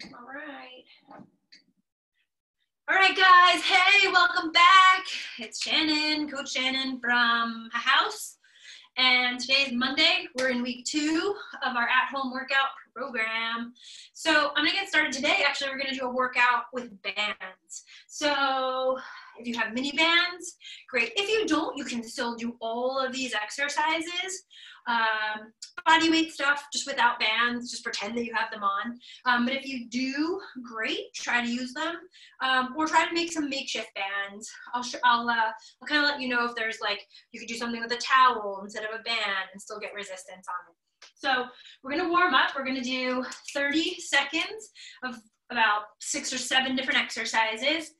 All right. All right, guys. Hey, welcome back. It's Shannon, Coach Shannon from a House. And today is Monday. We're in week two of our at home workout program. So I'm gonna get started today. Actually, we're gonna do a workout with bands. So if you have mini bands, great. If you don't, you can still do all of these exercises. Um, body weight stuff, just without bands, just pretend that you have them on. Um, but if you do, great, try to use them. Um, or try to make some makeshift bands. I'll, I'll, uh, I'll kind of let you know if there's like, you could do something with a towel instead of a band and still get resistance on it. So we're gonna warm up. We're gonna do 30 seconds of about six or seven different exercises.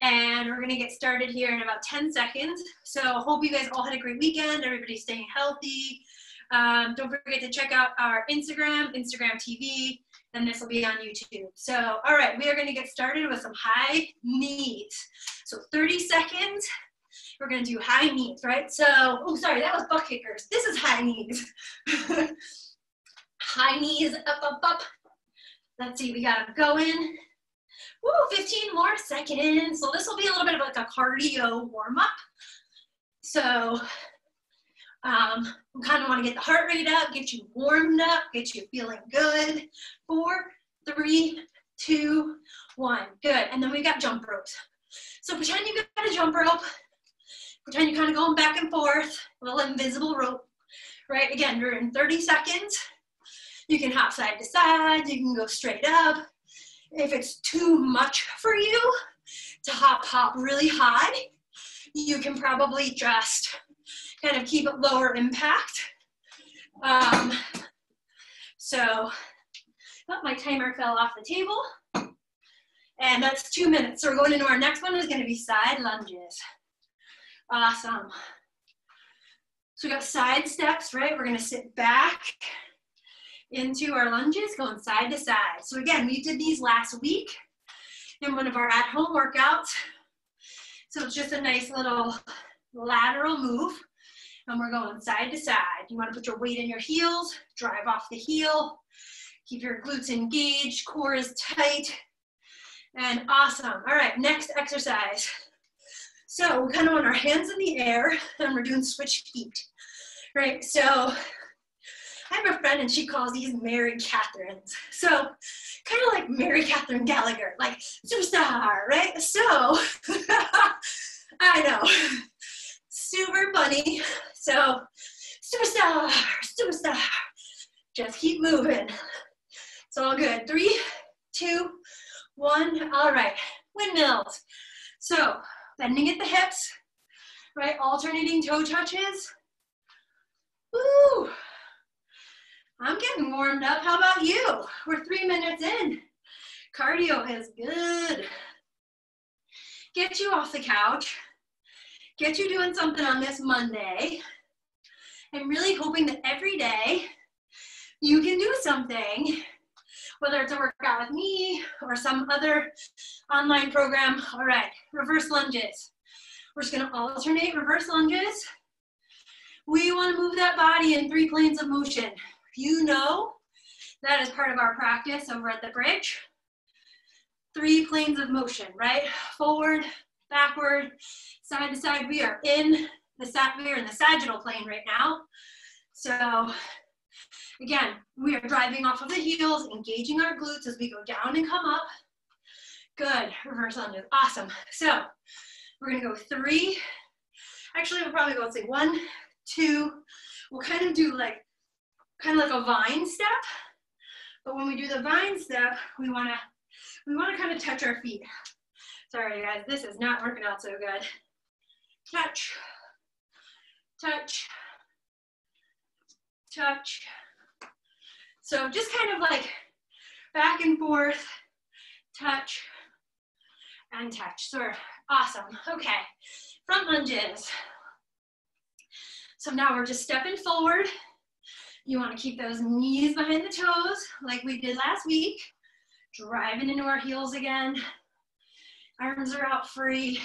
And we're gonna get started here in about 10 seconds. So hope you guys all had a great weekend. Everybody's staying healthy. Um, don't forget to check out our Instagram, Instagram TV, and this will be on YouTube. So, all right, we are gonna get started with some high knees. So 30 seconds, we're gonna do high knees, right? So, oh, sorry, that was butt kickers. This is high knees. high knees, up, up, up. Let's see, we got them going. Woo, 15 more seconds. So this will be a little bit of like a cardio warm up. So um, we kind of want to get the heart rate up, get you warmed up, get you feeling good. Four, three, two, one. Good. And then we got jump ropes. So pretend you got a jump rope. Pretend you're kind of going back and forth, little invisible rope. Right? Again, you're in 30 seconds. You can hop side to side. You can go straight up. If it's too much for you to hop, hop really high, you can probably just kind of keep it lower impact. Um, so, oh, my timer fell off the table. And that's two minutes. So we're going into our next one is gonna be side lunges. Awesome. So we got side steps, right? We're gonna sit back into our lunges, going side to side. So again, we did these last week in one of our at-home workouts. So it's just a nice little lateral move and we're going side to side. You wanna put your weight in your heels, drive off the heel, keep your glutes engaged, core is tight, and awesome. All right, next exercise. So we kind of want our hands in the air and we're doing switch feet, right? So I have a friend and she calls these Mary Catherines. So kind of like Mary Catherine Gallagher, like superstar, right? So I know, super funny. So, superstar, superstar. Just keep moving. It's all good. Three, two, one. All right, windmills. So, bending at the hips, right? Alternating toe touches. Woo! I'm getting warmed up. How about you? We're three minutes in. Cardio is good. Get you off the couch. Get you doing something on this Monday. I'm really hoping that every day you can do something, whether it's a workout with me or some other online program. All right, reverse lunges. We're just gonna alternate reverse lunges. We wanna move that body in three planes of motion. You know that is part of our practice over at the bridge. Three planes of motion, right? Forward, backward, side to side. We are in the we're in the sagittal plane right now. So again, we are driving off of the heels, engaging our glutes as we go down and come up. Good, reverse lunges, awesome. So we're gonna go three, actually we'll probably go, say one, two, we'll kind of do like, kind of like a vine step, but when we do the vine step, we wanna, we wanna kind of touch our feet. Sorry guys, this is not working out so good. Touch, touch, touch. So just kind of like back and forth, touch, and touch. So awesome. Okay, front lunges. So now we're just stepping forward. You wanna keep those knees behind the toes like we did last week. Driving into our heels again. Arms are out free.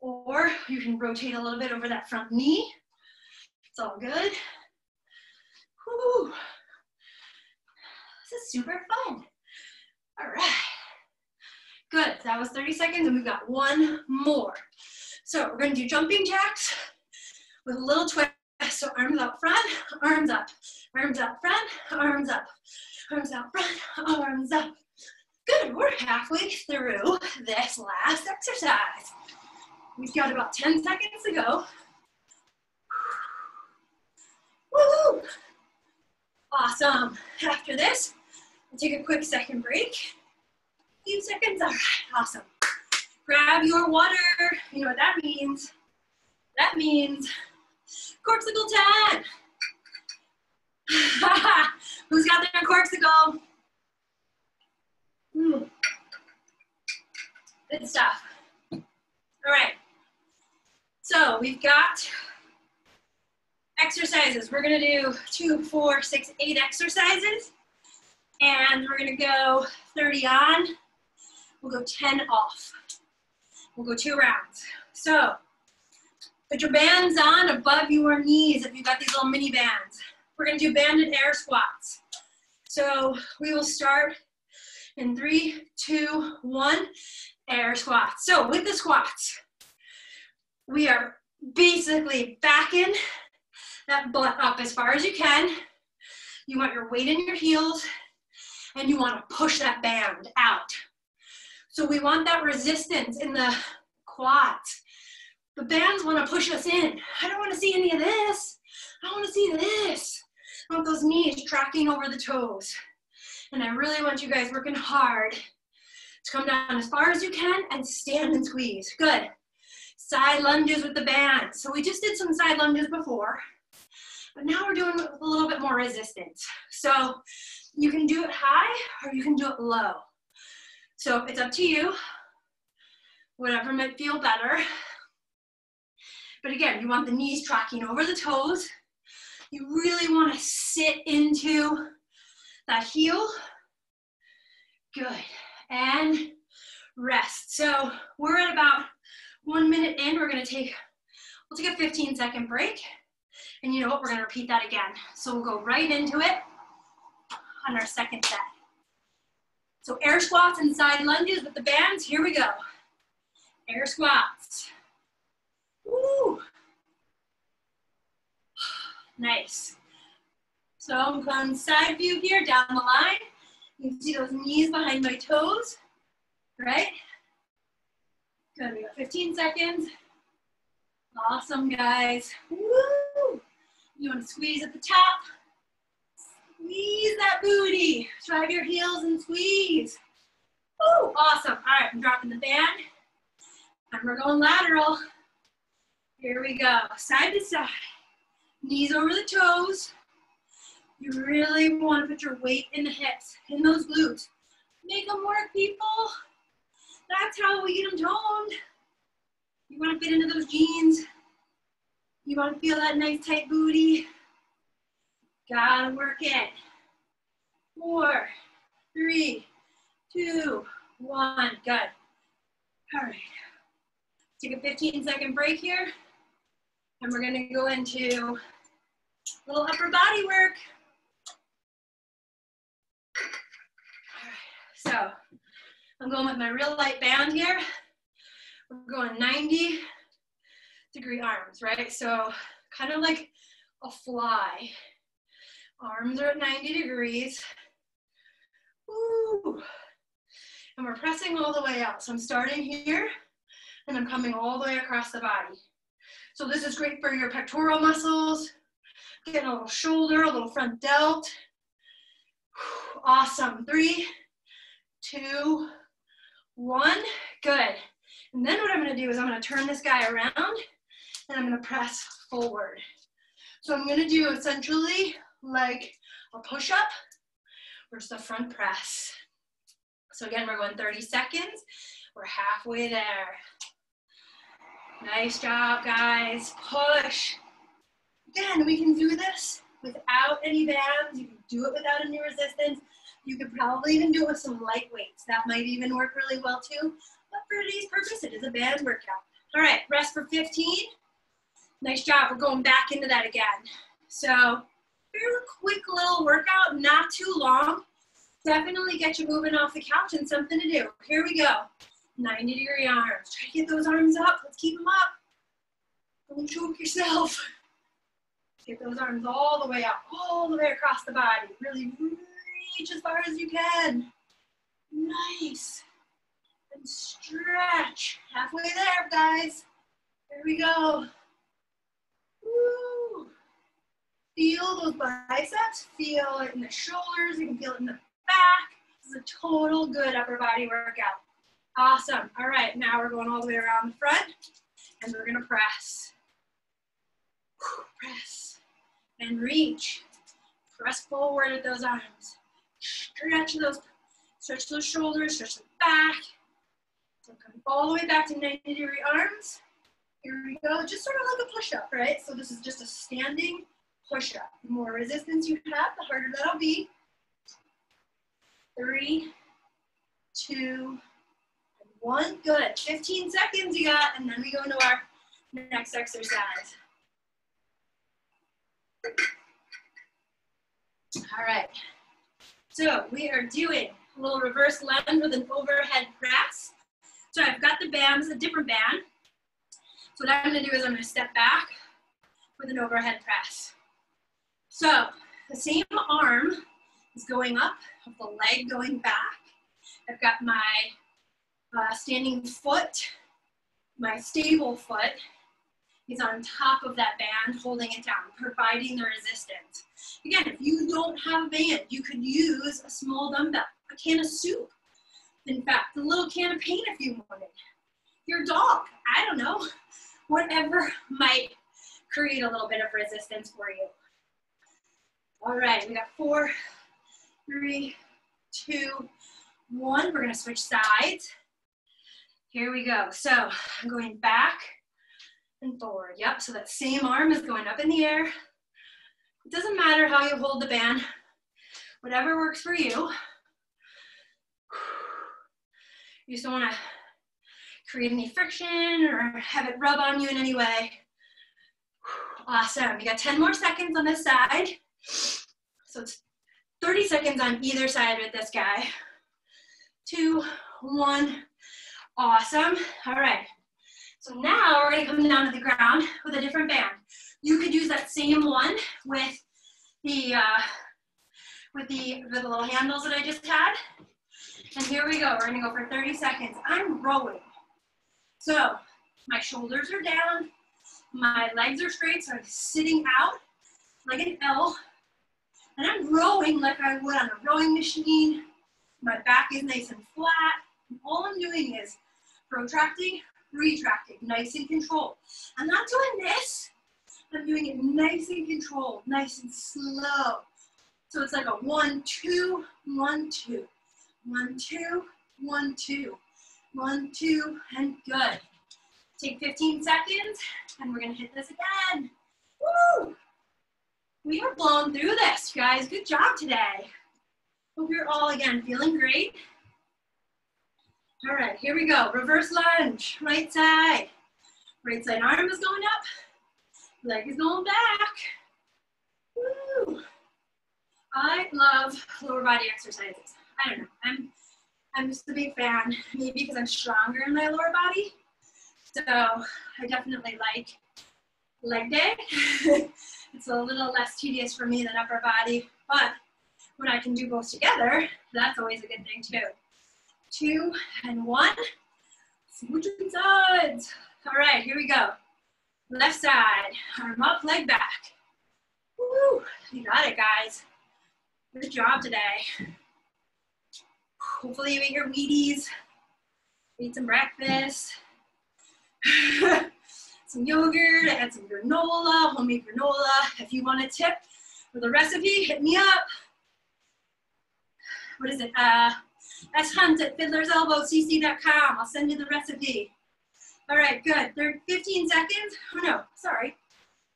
Or you can rotate a little bit over that front knee. It's all good. Whew. This is super fun. All right. Good, that was 30 seconds and we've got one more. So we're gonna do jumping jacks with a little twist. So arms out front, arms up, arms out front, arms up, arms out front, arms up. Good, we're halfway through this last exercise. We've got about 10 seconds to go. Woohoo! Awesome. After this, we'll take a quick second break. A few seconds, all right, awesome. Grab your water. You know what that means? That means Corkcicle time. Who's got their Corkcicle? Mm. Good stuff. All right. So we've got exercises. We're gonna do two, four, six, eight exercises. And we're gonna go 30 on. We'll go 10 off. We'll go two rounds. So put your bands on above your knees if you've got these little mini bands. We're gonna do banded air squats. So we will start in three, two, one, air squats. So with the squats, we are basically backing that butt up as far as you can. You want your weight in your heels and you want to push that band out. So we want that resistance in the quads. The bands want to push us in. I don't want to see any of this. I want to see this. I want those knees tracking over the toes. And I really want you guys working hard to come down as far as you can and stand and squeeze. Good. Side lunges with the band. So we just did some side lunges before, but now we're doing a little bit more resistance. So you can do it high or you can do it low. So it's up to you, whatever might feel better. But again, you want the knees tracking over the toes. You really want to sit into that heel. Good. And rest. So we're at about one minute in. We're going to take, we'll take a 15 second break. And you know what? We're going to repeat that again. So we'll go right into it on our second set. So air squats and side lunges with the bands. Here we go. Air squats. Woo. Nice. So I'm going side view here, down the line. You can see those knees behind my toes, right? Good, we got 15 seconds. Awesome, guys. Woo! You wanna squeeze at the top. Squeeze that booty. Drive your heels and squeeze. Woo, awesome. All right, I'm dropping the band. And we're going lateral. Here we go, side to side. Knees over the toes. You really want to put your weight in the hips, in those glutes. Make them work, people. That's how we get them toned. You want to fit into those jeans. You want to feel that nice tight booty. Gotta work it. Four, three, two, one. Good. All right. Take a 15 second break here. And we're gonna go into a little upper body work. So I'm going with my real light band here. We're going 90 degree arms, right? So kind of like a fly. Arms are at 90 degrees. Woo. And we're pressing all the way out. So I'm starting here and I'm coming all the way across the body. So this is great for your pectoral muscles, getting a little shoulder, a little front delt. Awesome. Three, two, one. Good. And then what I'm gonna do is I'm gonna turn this guy around and I'm gonna press forward. So I'm gonna do essentially like a push-up versus the front press. So again, we're going 30 seconds. We're halfway there. Nice job, guys. Push. Again, we can do this without any bands. You can do it without any resistance. You could probably even do it with some light weights. That might even work really well too. But for today's purpose, it is a band workout. All right, rest for 15. Nice job. We're going back into that again. So, very quick little workout, not too long. definitely get you moving off the couch and something to do. Here we go. 90 degree arms. Try to get those arms up. Let's keep them up. Don't choke yourself. Get those arms all the way up, all the way across the body. Really reach as far as you can. Nice. And stretch. Halfway there, guys. Here we go. Woo. Feel those biceps. Feel it in the shoulders. You can feel it in the back. This is a total good upper body workout. Awesome. All right, now we're going all the way around the front and we're gonna press. Press and reach. Press forward with those arms. Stretch those, stretch those shoulders, stretch the back. So come all the way back to 90 degree arms. Here we go, just sort of like a push up, right? So this is just a standing push up. The more resistance you have, the harder that'll be. Three, two, one. Good. 15 seconds you got, and then we go into our next exercise. All right. So we are doing a little reverse lunge with an overhead press. So I've got the bands, a different band. So what I'm gonna do is I'm gonna step back with an overhead press. So the same arm is going up, the leg going back. I've got my uh, standing foot, my stable foot, is on top of that band, holding it down, providing the resistance. Again, if you don't have a band, you could use a small dumbbell, a can of soup. In fact, a little can of paint if you wanted. Your dog, I don't know, whatever might create a little bit of resistance for you. All right, we got four, three, two, one. We're gonna switch sides. Here we go. So I'm going back and forward. Yep, so that same arm is going up in the air. It doesn't matter how you hold the band, whatever works for you. You just don't wanna create any friction or have it rub on you in any way. Awesome, you got 10 more seconds on this side. So it's 30 seconds on either side with this guy. Two, one, awesome. All right, so now we're gonna come down to the ground with a different band. You could use that same one with the, uh, with the, with the little handles that I just had. And here we go, we're gonna go for 30 seconds. I'm rowing. So my shoulders are down, my legs are straight, so I'm sitting out like an L. And I'm rowing like I would on a rowing machine. My back is nice and flat. All I'm doing is protracting, retracting, nice and controlled. I'm not doing this. I'm doing it nice and controlled, nice and slow. So it's like a one, two, one, two, one, two, one, two, one, two, and good. Take 15 seconds, and we're gonna hit this again. Woo! We are blown through this, guys. Good job today. Hope you're all, again, feeling great. All right, here we go. Reverse lunge, right side. Right side arm is going up, leg is going back. Woo. I love lower body exercises. I don't know, I'm, I'm just a big fan, maybe because I'm stronger in my lower body. So I definitely like leg day. it's a little less tedious for me than upper body, but when I can do both together, that's always a good thing too two, and one. All right, here we go. Left side, arm up, leg back. Woo, you got it, guys. Good job today. Hopefully you ate your Wheaties, ate some breakfast, some yogurt, I had some granola, homemade granola. If you want a tip for the recipe, hit me up. What is it? Uh, that's hunt at fiddlerselbowcc.com. I'll send you the recipe. All right, good. They're 15 seconds. Oh no, sorry.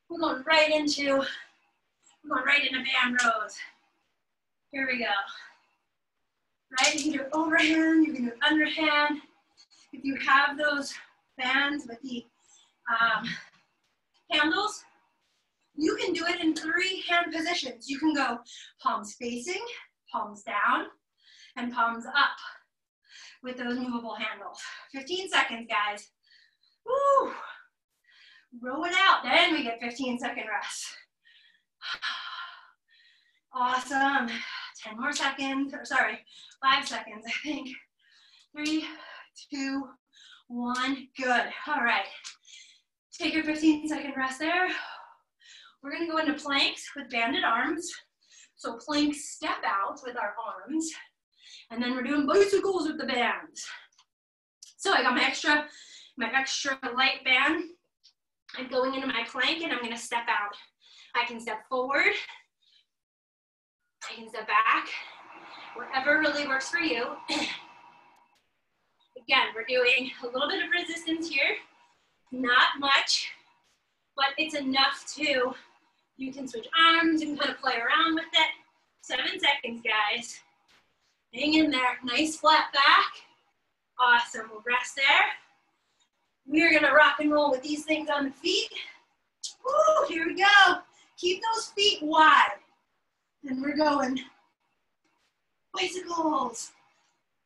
We're going right into, we're going right into band rows. Here we go. Right, you can do overhand, you can do underhand. If you have those bands with the um, handles, you can do it in three hand positions. You can go palms facing, palms down, and palms up with those movable handles. 15 seconds, guys. Woo! Roll it out, then we get 15 second rest. Awesome. 10 more seconds, or sorry, five seconds, I think. Three, two, one, good. All right. Take your 15 second rest there. We're gonna go into planks with banded arms. So plank step out with our arms. And then we're doing bicycles with the bands. So I got my extra, my extra light band. I'm going into my plank and I'm gonna step out. I can step forward, I can step back, wherever really works for you. Again, we're doing a little bit of resistance here, not much, but it's enough to, you can switch arms, can kind of play around with it. Seven seconds, guys. Hang in there, nice flat back. Awesome, we'll rest there. We're gonna rock and roll with these things on the feet. Woo, here we go. Keep those feet wide. And we're going bicycles.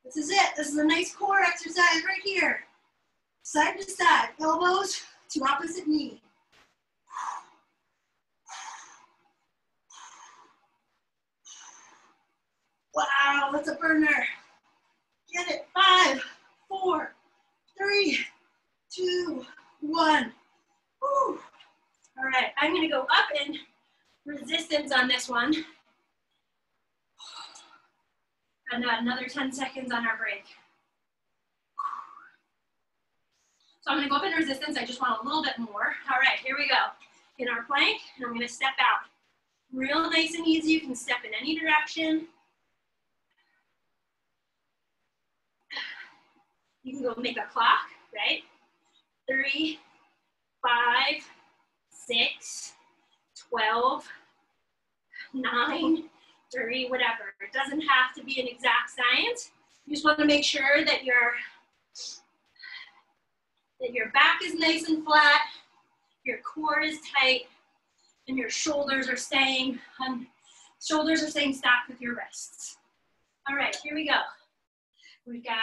This is it. This is a nice core exercise right here. Side to side, elbows to opposite knee. Wow, that's a burner. Get it. Five, four, three, two, one. Whew. All right, I'm gonna go up in resistance on this one. And uh, another 10 seconds on our break. So I'm gonna go up in resistance. I just want a little bit more. All right, here we go. In our plank, and I'm gonna step out. Real nice and easy. You can step in any direction. You can go make a clock, right? Three, five, six, 12, nine, three, whatever. It doesn't have to be an exact science. You just want to make sure that your that your back is nice and flat, your core is tight, and your shoulders are staying um, shoulders are staying stacked with your wrists. All right, here we go. We've got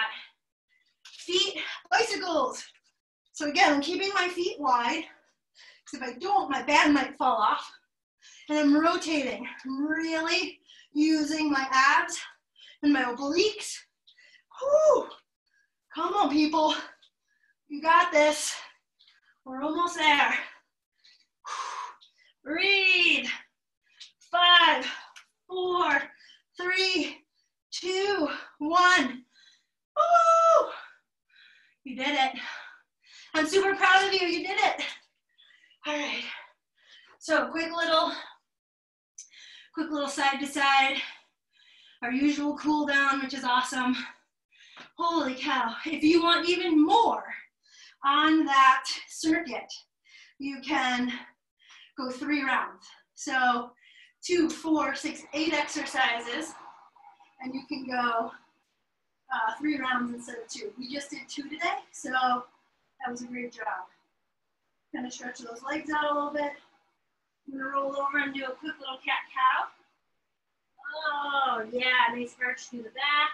feet, bicycles. So again, I'm keeping my feet wide. Because if I don't, my band might fall off. And I'm rotating. I'm really using my abs and my obliques. Whew. Come on, people. You got this. We're almost there. Breathe. Five, four, three, two, one. Woo! You did it. I'm super proud of you. You did it. All right. So quick little, quick little side to side. Our usual cool down, which is awesome. Holy cow. If you want even more on that circuit, you can go three rounds. So two, four, six, eight exercises, and you can go uh, three rounds instead of two. We just did two today, so that was a great job. Kind of stretch those legs out a little bit. I'm gonna roll over and do a quick little cat cow. Oh yeah, nice arch through the back.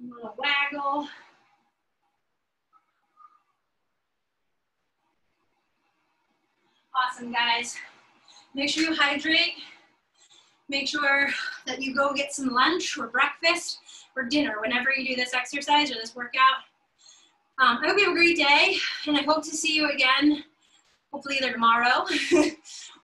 A little waggle. Awesome, guys. Make sure you hydrate. Make sure that you go get some lunch or breakfast or dinner whenever you do this exercise or this workout. Um, I hope you have a great day, and I hope to see you again, hopefully either tomorrow